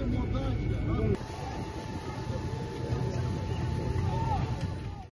vontade.